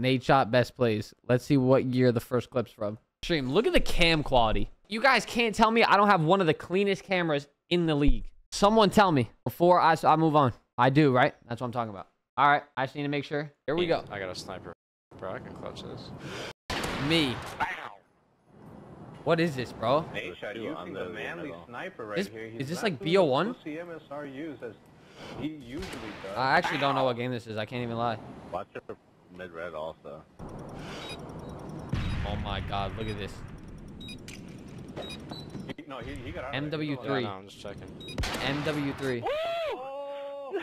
Nadeshot best plays. Let's see what year the first clip's from. Stream. Look at the cam quality. You guys can't tell me I don't have one of the cleanest cameras in the league. Someone tell me before I, I move on. I do, right? That's what I'm talking about. All right. I just need to make sure. Here we go. I got a sniper. Bro, I can clutch this. Me. What is this, bro? Hey, shot do using the unload manly sniper right This- here. is He's this like BO1? the CMSR use as he usually does. I actually don't know what game this is. I can't even lie. Watch it for mid red also. Oh my god, look at this. He, no, he, he got out of there. He MW3. got Yeah, no, I'm just checking. MW3. Oh!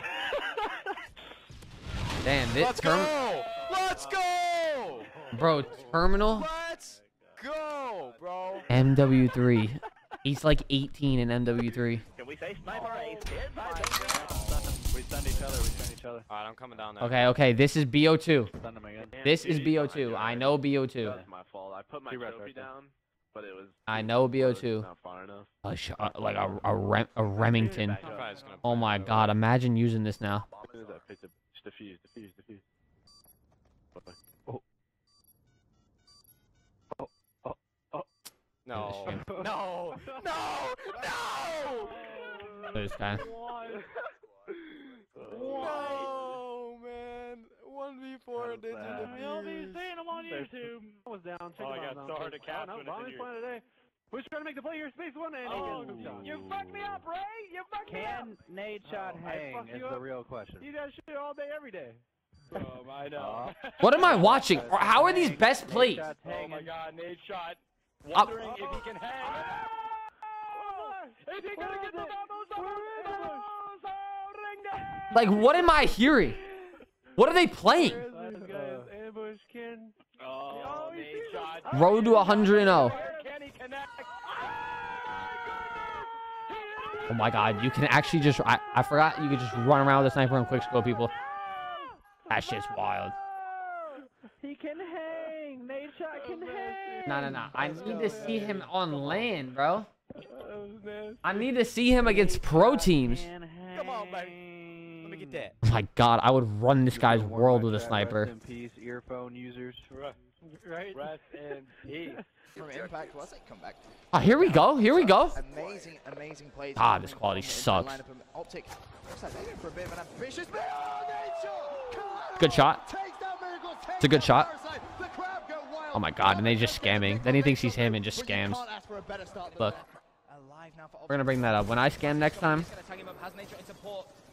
Damn, this Let's go! Let's go! bro, terminal Let's go, bro. MW3. He's like 18 in MW3. Can we say sniper ace? We send each other. We send each other. Alright, I'm coming down there. Okay, okay, this is BO2. Send them again. This is BO2. I know BO2. That's my fault. I put my trophy right there. down, but it was. I know BO2. Not far enough. A sh- uh, like a a, Rem- a Remington. I'm probably just gonna Oh my god, imagine using this now. As soon as I picked up, just defuse, defuse, defuse. No. shame. No. No. No. Look at this guy. No, man. 1v4 they You'll be did seeing them on YouTube. Was down. Check Oh, I got out so hard to catch Oh, no, when it's in your- today. Who's trying to make the play here? Space one, and he Oh. gets. You fucked me up, Ray. You fucked me up. Can Nadeshot Oh, hang is you the up. real question. You guys shit all day, every day. Um, I know. What am I watching? Or How are these best Nate plays? oh my. God, Nadeshot. Up. Wondering if he can hang. Is he gonna get the vamos? Vamos! Ring it! Like, what am I hearing? What are they playing? Shot. Road to 100 and 0. Where can he connect? Oh my god, you can actually just I, I forgot you could just run around with a sniper and quick scope people. That shit's wild. He can hang. Nadeshot can oh, hang. No, no, no. I need to see him on land, bro. That was nasty. I need to see him against pro teams. Come on, baby. Let me get that. Oh my god, I would run this guy's world with a sniper. Rest in peace, earphone users. Right? Rest in peace. from Impact was it come back. Oh, here we go. Here we go. Amazing, amazing plays. Ah, this quality sucks. Optic. Looks like they're going for a bit of an ambitious. Oh, Nate shot! Collateral Good shot. takes down Miracle, It's a good shot. down Parasite. The crowd go wild. Oh my god, and they just scamming. Then he thinks he's him and just But scams. can't ask for a better start than Look. that. Alive now for We're gonna bring that up. When I scam next time,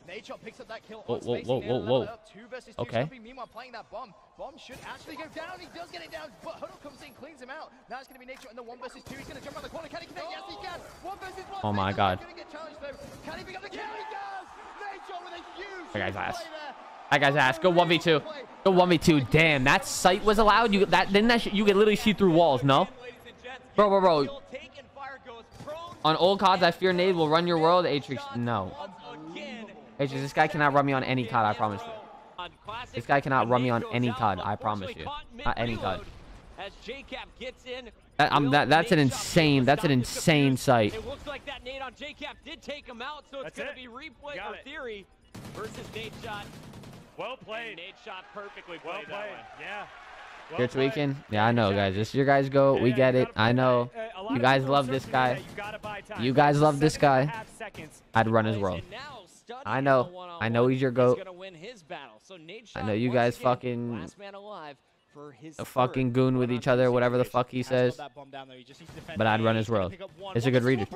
He's gonna tag him up, has Nature in support. Nature picks up that kill Whoa, whoa, whoa, whoa, whoa. Two versus two. Okay. Shuffy, meanwhile playing that bomb. Bomb should actually go down. He does get it down, but Huddle comes in, cleans him out. Now it's gonna be Nature in the one versus two. He's gonna jump around the corner. Can he connect? Yes, he can. One versus one. Oh my God. Gonna get challenged though. Can he pick up the kill? He does. Nature with a huge That guy's ass. that guy's ass. Go 1v2. Go 1v2. Damn, that sight was allowed. You that then that sh you could literally see through walls. No, bro, bro, bro. On old CODs, I fear Nade will run your world. Atrix, no. Atrix, this guy cannot run me on any COD. I promise you. This guy cannot run me on any COD. I promise you. Not any COD. As JCap gets in, That, I'm, that, that's an insane. That's an insane sight. It looks like that Nate on JCap did take him out, so it's That's going to it. be replay or theory versus Nate shot. Well And played. Shot perfectly Well played that played. Yeah. Well You're tweaking? Yeah, I know, guys. This is your guys' go. We get it. I know. uh, a lot You guys love this guy. You gotta buy time. You guys love this Seven and a guy. I'd run his world. And I know. one-on-one I know he's your is goat. gonna win his battle. So Nate I know you guys again, fucking last man alive for his a fucking goon with each other, whatever the fuck he says. But I'd run his world. It's a good read.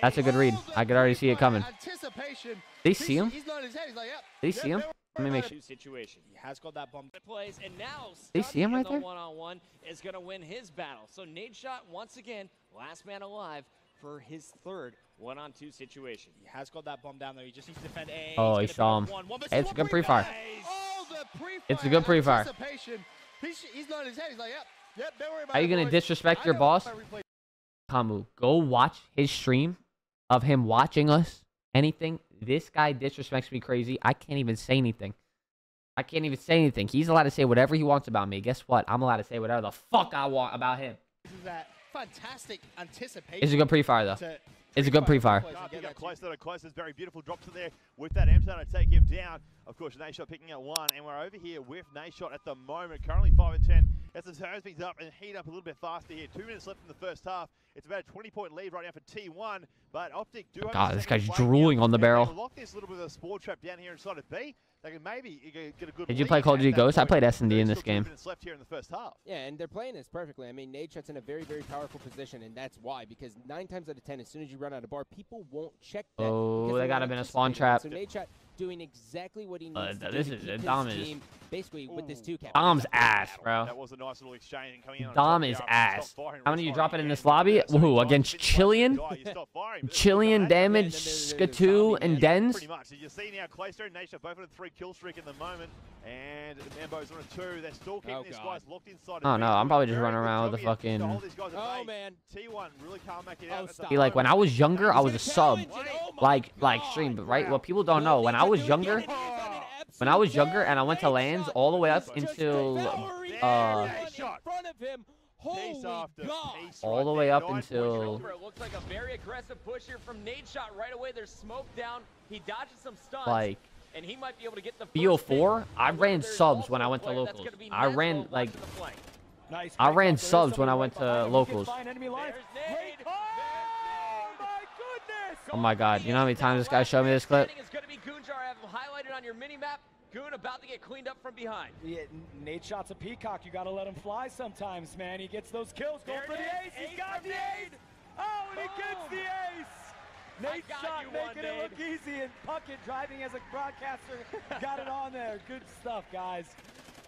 That's a good read. I could already see it coming. Anticipation. They see him? He's nodding his head. He's like, yep. They see him? Let me make sure. Situation. He has got that bump. Plays and now They see him right the there? One-on-one is gonna win his battle. So Nadeshot once again, last man alive for his third one-on-two situation. He has got that bomb down there. He just needs to defend A. Oh, he saw him. versus It's a good pre-fire. Oh, pre-fire. It's a good pre-fire. Anticipation. He's, he's nodding his head. He's like, yep. Yep, don't worry about Are you gonna disrespect your boss? Kamu, go watch his stream of him watching us. Anything. This guy disrespects me crazy. I can't even say anything. I can't even say anything. He's allowed to say whatever he wants about me. Guess what? I'm allowed to say whatever the fuck I want about him. This is that fantastic anticipation. It's a good pre-fire though. It's a good pre-fire. Can't up closer to closer. It's very beautiful. Drops it there with that M to take him down. Of course, Nadeshot picking up one, and we're over here with Nadeshot at the moment, currently 5 and 10. As the turns things up and heat up a little bit faster here. Two minutes left in the first half. It's about a 20 point lead right now for T1, but Optic do God, this guy's drooling now, on the barrel. Lock this little bit of a spore trap down here inside of B. They can maybe get get a good Did you play Call of at Duty that Ghost? I played S&D in this game. left here in the first half. Yeah, and they're playing this perfectly. I mean, Nadeshot's in a very, very powerful position, and that's why. Because nine times out of ten, as soon as you run out of bar, people won't check that. Oh, because they they got won't him in a spawn trap. So Nate doing exactly what he needs Uh, to do this to is- keep his Dom team basically with this two cap. Dom's ass, bro. That was a nice little exchange coming in Dom is ass. How many you restart dropping in this lobby? So Who, against fits like Chilean? the guy. You stop firing, but Chilean damage, Skatu, and. Dens? Pretty much. You see now Clayster and Nation both on a three kill streak at the moment. And Mambo's on a two. They're still oh, keeping Oh, these God. guys locked inside. Oh, no, I'm probably just running around with job the fucking- hold these guys at Oh man. T1 really can't make it Oh, out. at the stop. See, like when I was younger, I was a sub. gonna challenge it. Oh my Like, like stream, but right? What people don't know, when I was younger, when I was younger and I went to lands all the way up into, uh, Piece after piece all right the way up until. It looks like a very aggressive push here from Nadeshot right away. There's smoke down. He dodges some stunts. like and he might be able to get the first BO4. I ran subs when I went to locals. I ran, like- Nice. I ran up. There is subs when I went to behind him. He can locals. find enemy lines. There's Nade. Wait. Oh my. Oh my God, you know how many times this guy showed me this clip? Standing is going to be Goonjar. I have him highlighted on your mini map. Goon about to get cleaned up from behind. Yeah, Nadeshot's a peacock. You got to let him fly sometimes, man. He gets those kills. Going for the is. ace. He's Ace got the Nate. ace. Oh, and he gets the ace. Nadeshot you one, making it look easy, and Puckett driving as a broadcaster got it on there. Good stuff, guys.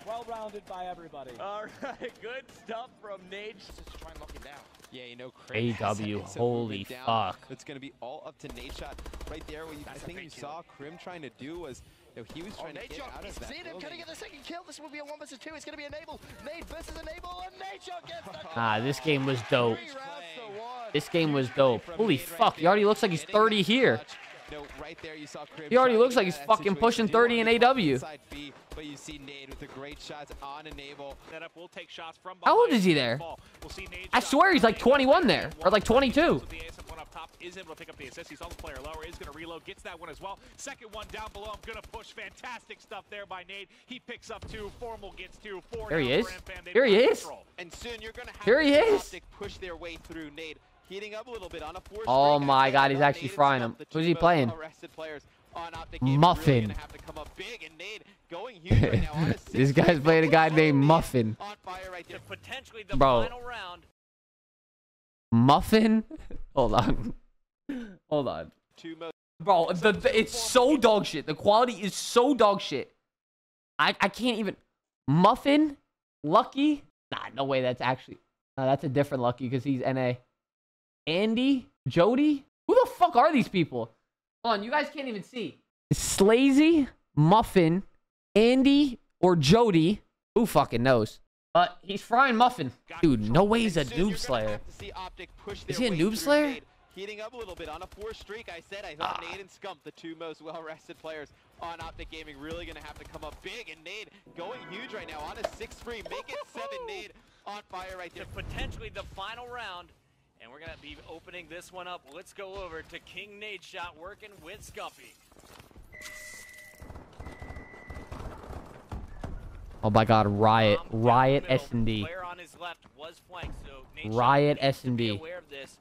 Well rounded by everybody. All right, good stuff from Nade. Just try and lock him down. Yeah, you know, AW, holy fuck. It's going to be all up to Nadeshot right there. What you, the thing you saw Krim trying to do was, you know, he was Oh, trying to Nate get out of that seen him. Can building. get the second kill? This will be a one versus two. It's going to be Enable. Nate versus Enable, and Nate gets the Ah, this game was dope. Three rounds to one. This game was dope. Holy fuck, he already looks like he's 30 here. Clutch. No, right there you saw Krim He already looks like he's uh, fucking pushing 30 in AW. B, But you see Nade with the great shots on Enable. Setup will take shots from How old is he there? We'll see Nate I swear he's like 21 there, or like 22. So the ace up one up top is able to pick up the assist. He saw the player lower, is going to reload, gets that one as well. Second one down below. I'm going to push. Fantastic stuff there by Nate. He picks up two. Formal gets two. Four There he is. for MFAM. They've Here he is. control. And soon you're going to have Here he is. Push their way through Nade. Heating up a little bit on a four Oh streak. my God, he's actually frying him. Who's he playing? on Muffin. Really gonna have to come up big, and Nade going huge right now on a this guy's playing a guy named Muffin. On fire right there. Potentially the Bro. final round. Muffin? Hold on. Hold on. Bro, the, the- it's so dog shit. The quality is so dog shit. I, I can't even. Muffin? Lucky? Nah, no way that's actually. Nah, that's a different Lucky because he's NA. Andy? Jody? Who the fuck are these people? Hold on, you guys can't even see. Slazy, Muffin, Andy, or Jody? Who fucking knows? But he's frying Muffin. Dude, no way he's a And soon you're noob slayer. have to see Optic push Is he a noob slayer? Heating up a little bit on a four streak. I said I thought Ah. Nade and Scump, the two most well-rested players on Optic Gaming, really going to have to come up big. And Nade going huge right now on a six free. Make it seven. Nade on fire right there. to potentially the final round. And we're going to be opening this one up. Let's go over to King Nadeshot working with Scuffy. Oh my god, Riot. Riot. S&D. On his left was flanked, so Riot needs to be S&D. aware of this.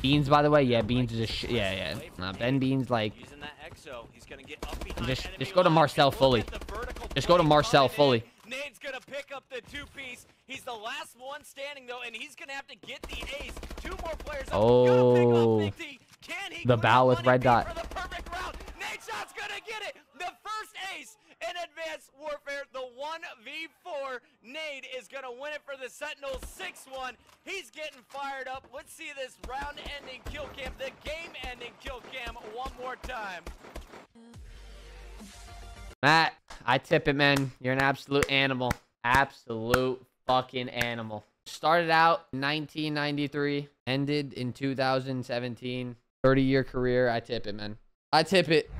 Beans, by the way, yeah, Beans is a sh yeah, yeah. Nah, Ben Beans, like, Using that exo, he's gonna get up behind Just- just go to. Marcel fully. at the vertical Just go to Marcel fully. Nade's gonna pick up the two piece. He's the last one standing though, and he's gonna have to get the ace. Two more players. up. Gonna pick up Oh. Can he The bow with red dot. For the perfect round. Nadeshot's gonna get it. The first ace in Advanced Warfare, the 1v4. Nade is gonna win it for the Sentinels 6-1. He's getting fired up. Let's see this round-ending kill cam, the game-ending kill cam one more time. Matt, I tip it, man. You're an absolute animal. Absolute fucking animal. Started out 1993, ended in 2017. 30 year career. I tip it, man. I tip it.